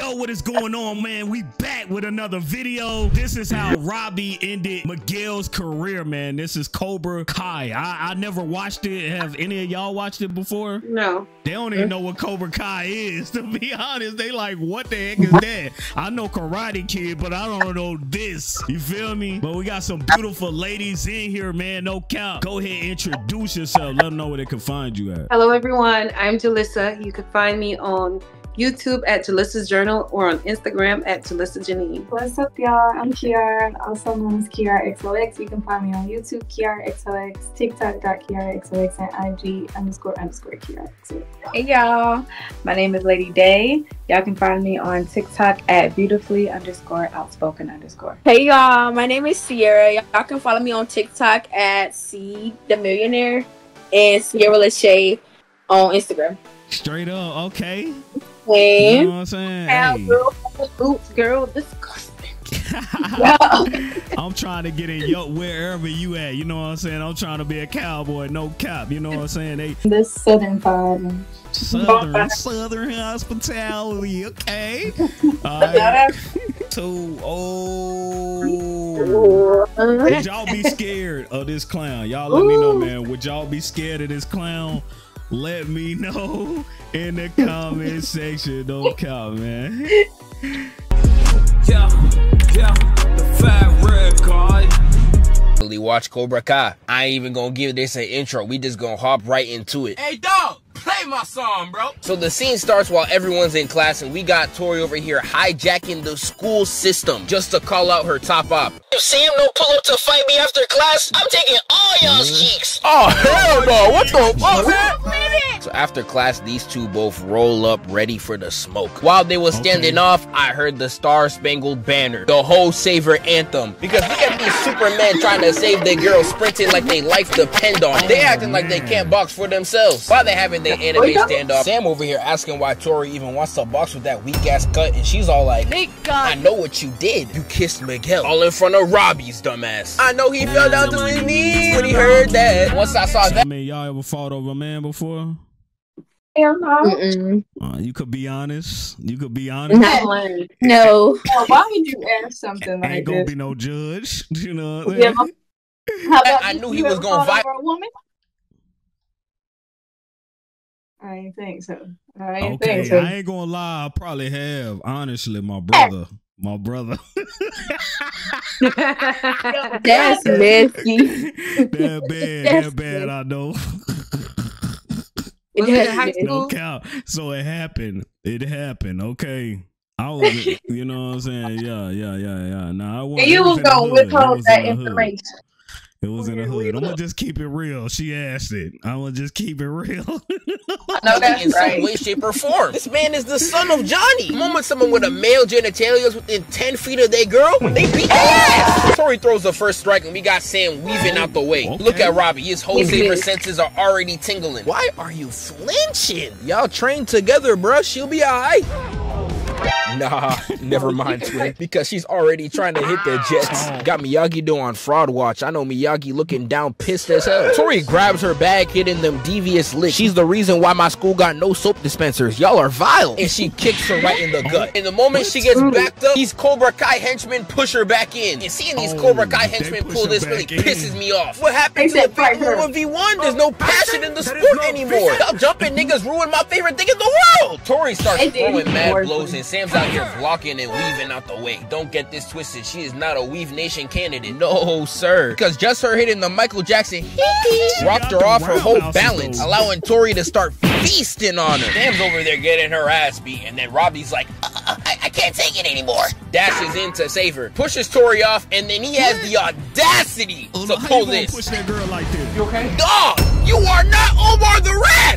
Yo, what is going on, man? We back with another video. This is how Robby ended Miguel's career, man. This is Cobra Kai. I, I never watched it. Have any of y'all watched it before? No. They don't even know what Cobra Kai is, to be honest. They like, what the heck is that? I know Karate Kid, but I don't know this. You feel me? But we got some beautiful ladies in here, man. No count. Go ahead, introduce yourself. Let them know where they can find you at. Hello, everyone. I'm Jelissa. You can find me on YouTube at Jelissa's Journal or on Instagram at Jalissa Janine. What's up, y'all? I'm Kiara, also known as Kiara XOX. You can find me on YouTube, Kiara XOX, TikTok.KiaraXOX, and IG underscore underscore Kiara XOX. Hey y'all, my name is Lady Dae. Y'all can find me on TikTok at beautifully underscore outspoken underscore. Hey y'all, my name is Ciara. Y'all can follow me on TikTok at C the Millionaire and Ciara Lachey on Instagram. Straight up, okay. You know what I'm saying? Cow Hey. girl, boots girl, disgusting. I'm trying to get in yo wherever you at. You know what I'm saying? I'm trying to be a cowboy, no cap. You know what I'm saying? They This Southern vibe. southern southern hospitality. Okay. Alright. So oh would y'all be scared of this clown? Y'all let me know, man. Would y'all be scared of this clown? Let me know in the comment section. Don't count, man. Yeah, yeah, the fat red guy. Really watch Cobra Kai. I ain't even gonna give this an intro. We just gonna hop right into it. Hey, dog, play my song, bro. So the scene starts while everyone's in class, and we got Tory over here hijacking the school system just to call out her top op. If Sam don't pull up to fight me after class, I'm taking all y'all's mm-hmm. cheeks. Oh hell no! What the fuck, man? So after class, these two both roll up ready for the smoke. While they was standing Okay. off, I heard the Star Spangled Banner, the whole saver anthem. Because look at these Supermen trying to save their girls sprinting like they life depend on it. They acting like they can't box for themselves. While they having their anime standoff, Sam over here asking why Tory even wants to box with that weak ass cut, and she's all like, I know what you did. You kissed Miguel. All in front of Robby's dumbass. I know he fell down to his knees when he heard that. Once I saw that. I mean, y'all ever fought over a man before? Hell no. Mm-mm. Uh, you could be honest. You could be honest. No. No. Why would you ask something like Ain't gonna this? be no judge. You know what I'm Yeah. How about I you- knew he was gonna fought vi- over a woman? I ain't think so. I ain't Okay, think so. I ain't gonna lie. I probably have. Honestly, my brother. My brother. That's messy. that bad. That's That bad. I know. Was it in That's high school? no count. So it happened. It happened. Okay. I was, you know what I'm saying? Yeah, yeah, yeah, yeah. Nah, I wasn't. And you it was in the gonna hood. Withhold that in the hood. information. It was in the hood. I'm gonna just keep it real. She asked it. I'm gonna just keep it real. No, that's in some way, shape, or form. This man is the son of Johnny. The moment someone with a male genitalia is within 10 feet of their girl, they beat their ass. Tory throws the first strike, and we got Sam weaving out the way. Okay. Look at Robby. His whole He's saber senses are already tingling. Why are you flinching? Y'all trained together, bruh. She'll be alright. Nah, never mind, twin. Because she's already trying to hit the jets. Got Miyagi doing fraud watch. I know Miyagi looking down pissed as hell. Tory grabs her bag, hitting them devious licks. She's the reason why my school got no soap dispensers. Y'all are vile. And she kicks her right in the gut. In the moment she gets backed up, these Cobra Kai henchmen push her back in. And seeing these Oh, Cobra Kai henchmen pull this really in. pisses me off. What happened They to the said fight people her. in V1? There's oh, no passion in the sport anymore. Stop jumping niggas ruin my favorite thing in the world. Tory starts They throwing mad blows and Sam's out here blocking and weaving out the way. Don't get this twisted. She is not a Weave Nation candidate. No, sir. Because just her hitting the Michael Jackson rocked her off her whole balance, though. allowing Tory to start feasting on her. Sam's over there getting her ass beat, and then Robby's like, uh, uh, I, I can't take it anymore. Dashes in to save her, pushes Tory off, and then he has the audacity Oh, to no, pull this. push that girl like this? You okay? Dog, you are not Omar the Ref.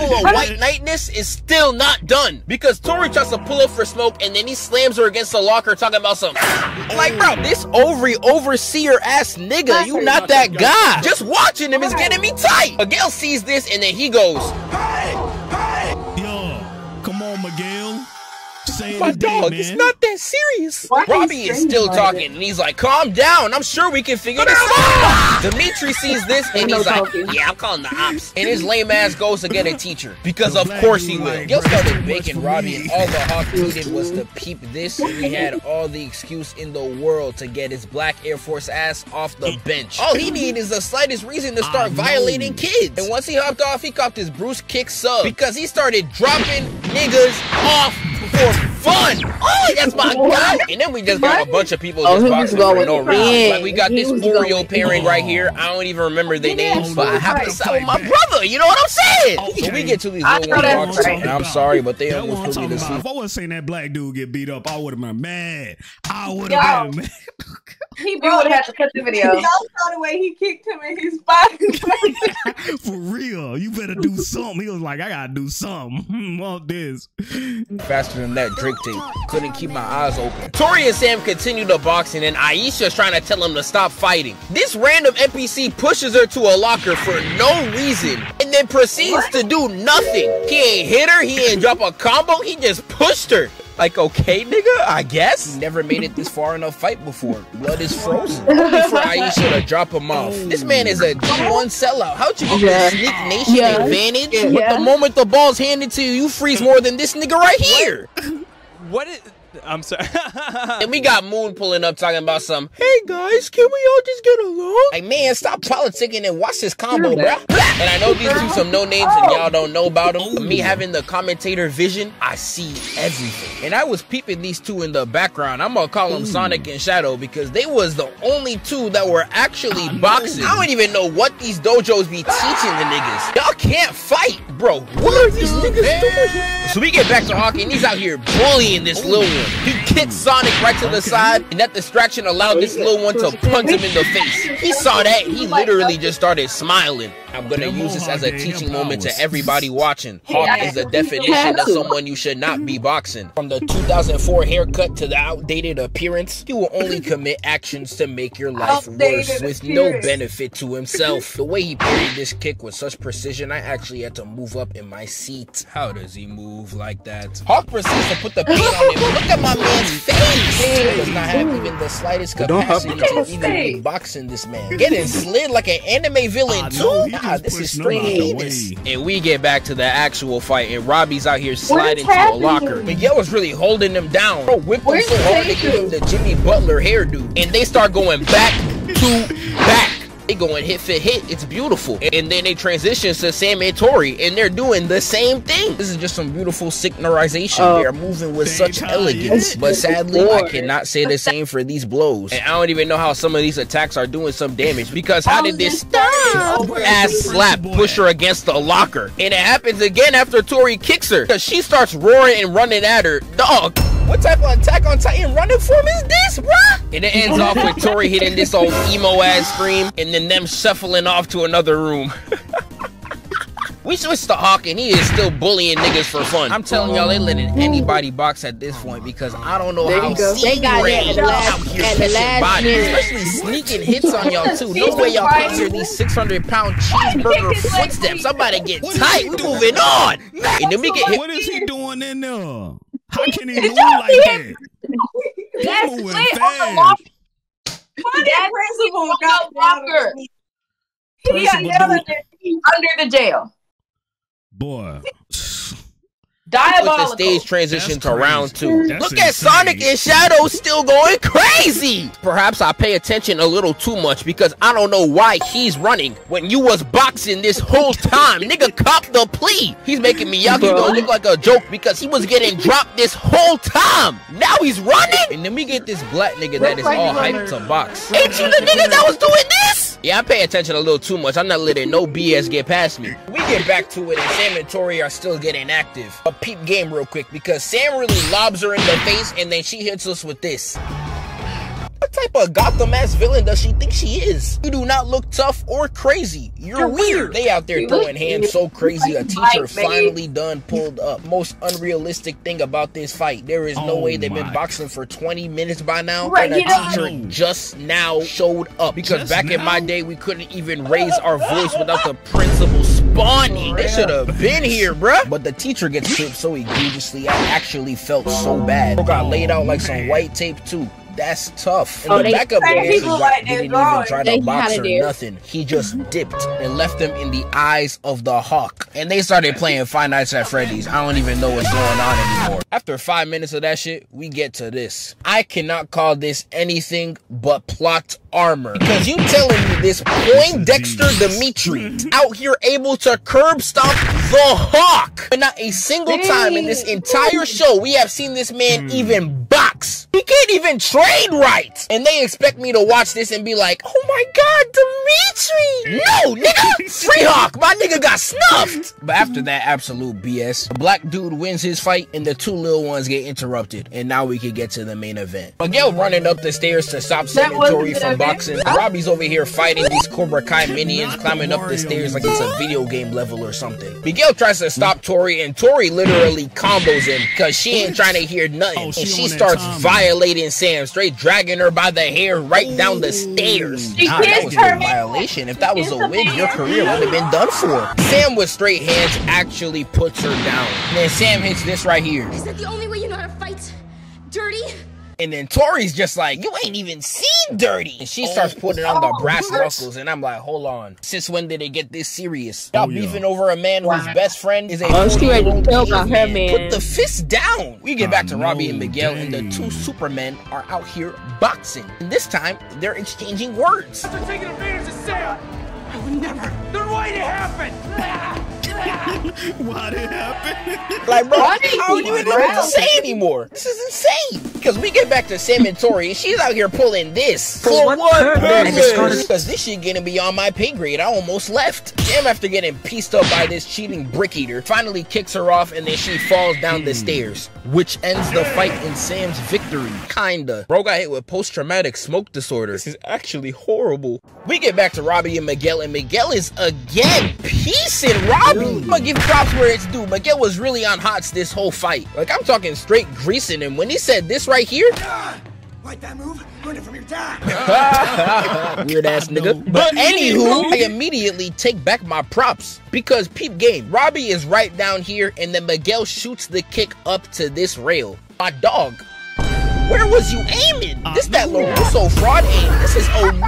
This level of white knightness is still not done. Because Tory tries to pull up for smoke and then he slams her against the locker talking about some Like, bro, this ovary overseer ass nigga, you not that guy. Just watching him is getting me tight. Miguel sees this and then he goes, Yo, saying My today, dog, man. it's not that serious. Why Robby is still like talking, that? and he's like, "Calm down. I'm sure we can figure this out." Demetri sees this, and no he's like, talking. "Yeah, I'm calling the ops." And his lame ass goes to get a teacher because The of course he will. like, Gil "Bro, started too baking Robby, and all the hawk needed was to peep this, he had all the excuse in the world to get his black Air Force ass off the bench. All he needed is the slightest reason to start violating kids. And once he hopped off, he copped his Bruce kick sub because he started dropping niggas off for fun. Oh, that's my guy. And then we just got a bunch of people Oh, just he boxing for going no in. reason. Like we got this was Oreo going pairing right here. I don't even remember their Yeah, names, but I have to right. side with my brother. You know what I'm saying? Oh, so we get to these I little know that's walks, right. I'm sorry, but they That's what I'm almost put me talking to about. If I was saying that black dude get beat up, I would have been mad. I would have been mad. He We would have had to cut the video. Y'all saw the way he kicked him in his spine. For real. You better do something. He was like, I gotta do something. Hmm, want this. Faster than that Drake tape. Couldn't keep my eyes open. Tory and Sam continue the boxing, and Aisha's trying to tell him to stop fighting. This random NPC pushes her to a locker for no reason, and then proceeds to do nothing. He ain't hit her, he ain't drop a combo, he just pushed her. Like, okay, nigga, I guess. Never made it this far in a fight before. Blood is frozen. Only for Aisha to drop him off. This man is a G1 sellout. How'd you get Yeah. the Sneak Nation Yeah. advantage? Yeah. But the moment the ball's handed to you, you freeze more than this nigga right here. What is? I'm sorry. And we got Moon pulling up talking about some, hey guys, can we all just get along? Like, man, stop politicking and watch this combo, bro. And I know these two some no names and y'all don't know about them. But me having the commentator vision, I see everything. And I was peeping these two in the background. I'm gonna call them Sonic and Shadow because they was the only two that were actually boxing. I don't even know what these dojos be teaching the niggas. Y'all can't fight, bro. What are these niggas doing? So we get back to Hawking. He's out here bullying this little one. He kicked Sonic right to the side, and that distraction allowed this little one to punch him in the face. He saw that. He literally just started smiling. I'm gonna Them use this as a teaching gave him moment to everybody watching. Hawk is the definition of someone you should not be boxing. From the 2004 haircut to the outdated appearance, he will only commit actions to make your life Outdated worse with no benefit to himself. The way he parried this kick with such precision, I actually had to move up in my seat. How does he move like that? Hawk proceeds to put the paint on him. Look at my man's face. He does not have even the slightest capacity to even be boxing this man. Getting slid like an anime villain I too. know, he this is pushed straight him out the heinous. way. And we get back to the actual fight, and Robby's out here sliding to a happening? locker. Miguel was really holding him down. Bro, whipped him Where's so hard they give him the Jimmy Butler hairdo. And they start going back to back. They going hit for hit. It's beautiful. And then they transition to Sam and Tory, and they're doing the same thing. This is just some beautiful signarization. Oh. They're moving with such time, elegance. But sadly, I cannot say the same for these blows. And I don't even know how some of these attacks are doing some damage. Because how did this ass slap push her against the locker? And it happens again after Tory kicks her. Because she starts roaring and running at her. Dog, what type of attack on Titan running form is this, bruh? And it ends off with Tory hitting this old emo ass scream and then them shuffling off to another room. We switched to Hawk and he is still bullying niggas for fun. I'm telling y'all, they letting anybody box at this point because I don't know There how you go. They got it at the last- out here at the catching bodies, minute. especially sneaking hits on y'all too. No way y'all can't hear these 600 pound cheeseburger footsteps. I'm about to get tight. doing? moving on. And then we get hit. What is he doing in there? How can he move like that? That's moving split on the fast. locker. That principal got Walker. He got Principal nailed dude. under, under the jail. Boy. with the stage transition That's to round two. That's Look at. Sonic and Shadow still going crazy. Perhaps I pay attention a little too much because I don't know why he's running when you was boxing this whole time. Nigga, cop the plea. He's making Miyagi go look like a joke because he was getting dropped this whole time. Now he's running. And then we get this black nigga that is all hyped to box. Ain't you the nigga that was doing this? Yeah, I pay attention a little too much. I'm not letting no BS get past me. We get back to it, and Sam and Tory are still getting active. A peep game real quick because Sam really lobs her in the face, and then she hits us with this. What type of Gotham ass villain does she think she is? You do not look tough or crazy. You're, You're weird. weird. They out there throwing hands so crazy. A teacher finally done pulled up. Most unrealistic thing about this fight. There is no Oh way they've been my. boxing for 20 minutes by now. Right, and a you know- teacher just now showed up. Because Just back in my day, we couldn't even raise our voice without the principal spawning. They should have been here, bruh. But the teacher gets clipped so egregiously, I actually felt so bad. Bro got laid out like some white tape too. That's tough. And Oh, the they- backup Hey, dancer got- like didn't even drawing. try They to box or there. nothing. He just dipped and left them in the eyes of the hawk. And they started playing Five Nights at Freddy's. I don't even know what's going on anymore. After five minutes of that shit, we get to this. I cannot call this anything but plot armor. Because you telling me this Poindexter Demetri out here able to curb stomp the hawk. But not a single time in this entire show we have seen this man hmm. even box. He can't even trade right. And they expect me to watch this and be like, oh my god, Demetri. No, nigga. Free hawk. My nigga got snuffed. But after that absolute BS, the black dude wins his fight and the two little ones get interrupted. And now we can get to the main event. Miguel running up the stairs to stop Sam Tory from event? Boxing. Robby's over here fighting these Cobra Kai minions climbing up the stairs like it's a video game level or something. Miguel tries to stop Tory and Tory literally combos him because she ain't trying to hear nothing. Oh, and she she on that starts violating Sam, straight dragging her by the hair right down the stairs. Nah, that was a violation. If that was a kissed win, your career would have been done for. Sam with straight hands actually puts her down. And then Sam hits this right here. Is that the only way you know how to fight? Dirty? And then Tory's just like, you ain't even seen dirty. And she starts oh, putting on the oh, brass knuckles. And I'm like, hold on. Since when did it get this serious? Oh, Y'all Oh, yeah. beefing over a man whose best friend is a Oh, she ready to 40-year-old kill my hair, caveman. man. Put the fist down. We get back to I Robby and know, Miguel, and the two Supermen are out here boxing. And this time, they're exchanging words. They're taking advantage of Sam. I would never. Then why'd it happen? Why'd it happen? Like, bro, Why I did don't he even know what to say anymore. This is insane. Because we get back to Sam and Tory, and she's out here pulling this. For, what what purpose? purpose? Because this shit getting beyond my pay grade. I almost left. Sam, after getting pieced up by this cheating brick eater, finally kicks her off, and then she falls down the hmm. stairs, which ends the fight in Sam's victory. Kinda. Bro got hit with post traumatic smoke disorder. This is actually horrible. We get back to Robby and Miguel, and Miguel is again piecing Robby. I'm gonna give props where it's due. Miguel was really on hots this whole fight. Like, I'm talking straight greasing him. When he said this right here, Like that move? Learned it from your dad. weird ass nigga. But anywho, I immediately take back my props because peep game. Robby is right down here, and then Miguel shoots the kick up to this rail. My dog. Where was you aiming? Uh, this is that LaRusso fraud aim. This is OD.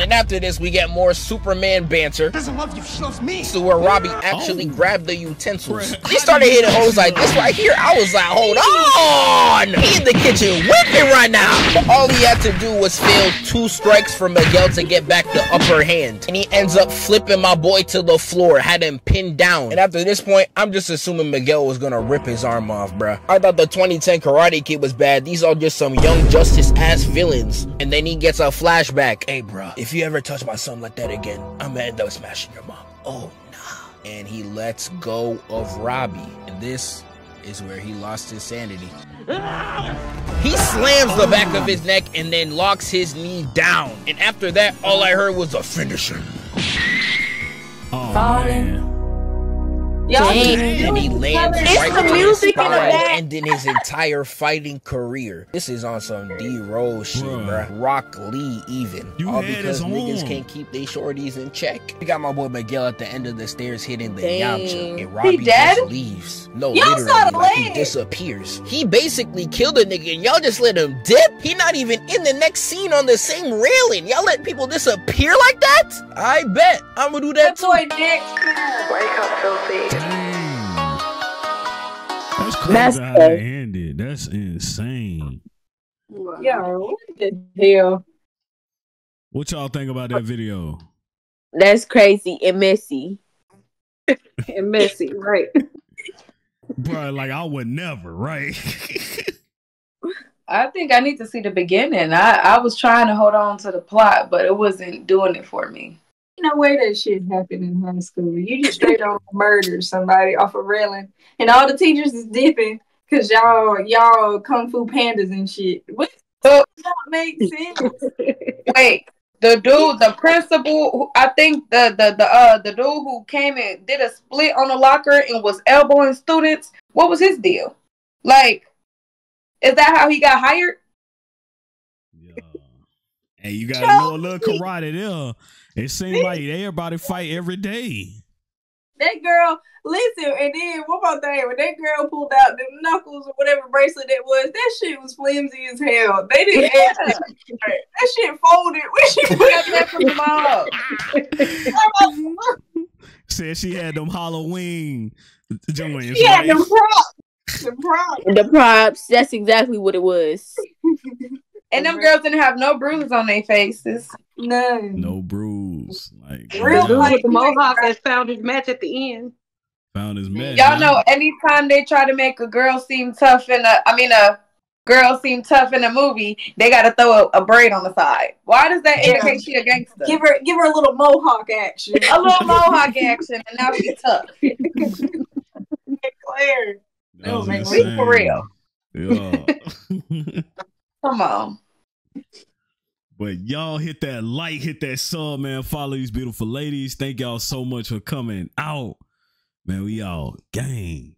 And after this, we get more Superman banter. Doesn't love you, she loves me. to where Robby oh. actually grabbed the utensils. He started hitting hoes like this right here. I was like, hold on! He in the kitchen whipping right now. But all he had to do was fail two strikes for Miguel to get back the upper hand. And he ends up flipping my boy to the floor, had him pinned down. And after this point, I'm just assuming Miguel was gonna rip his arm off, bruh. I thought the 2010 Karate Kid was bad. These are just some young justice ass villains. And then he gets a flashback. Hey, bruh, if you ever touch my son like that again, I'm gonna end up smashing your mom. Oh, nah. And he lets go of Robby. And this is where he lost his sanity. He slams the back of his neck and then locks his knee down. And after that, all I heard was a finisher. Oh, man. Y'all And he lands It's right the to his music in the back. ending his entire fighting career. This is on some D Rose shit, Bruh. bruh. Rock Lee even. You All because niggas own. can't keep their shorties in check. We got my boy Miguel at the end of the stairs hitting the Dang. Yamcha. And Robby dead? just leaves. No, Y'all literally, like he disappears. He basically killed a nigga and y'all just let him dip. He not even in the next scene on the same railing. Y'all let people disappear like that? I bet. I'm gonna do that That too. boy Dick. Dang. That's crazy That's how crazy. they ended. That's insane. Yo, what the hell? What y'all think about that video? That's crazy and messy. And messy, right? Bro, like I would never, right? I think I need to see the beginning. I, I was trying to hold on to the plot, but it wasn't doing it for me. You know where that shit happened in high school. You just straight on murder somebody off a railing, and all the teachers is dipping because y'all y'all kung fu pandas and shit. What So does not make sense? wait, the dude, the principal, I think the the the uh the dude who came and did a split on the locker and was elbowing students. What was his deal? Like, is that how he got hired? yeah. Hey, you gotta know a little karate there. It seems like everybody fight every day. That girl, listen, and then one more thing, when that girl pulled out the knuckles or whatever bracelet that was, that shit was flimsy as hell. They didn't Yeah. ask that shit. That shit folded. When she We got that from the mall. Said she had them Halloween joints. She had right? them props. Them props. The props. That's exactly what it was. And them girls didn't have no bruises on their faces. None. No bruise. Like Real Dude with the mohawk that found his match at the end. found his match. Y'all know anytime they try to make a girl seem tough in a, I mean a girl seem tough in a movie, they gotta throw a, a braid on the side. Why does that Yeah. indicate she a gangster? Give her give her a little mohawk action. a little mohawk action, and now she's tough. Claire. That was make Be insane. for real. Yeah. Come on. But y'all hit that like, hit that sub, man. Follow these beautiful ladies. Thank y'all so much for coming out. Man, we all gang.